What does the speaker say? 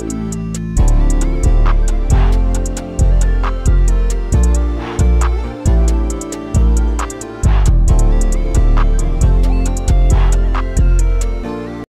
you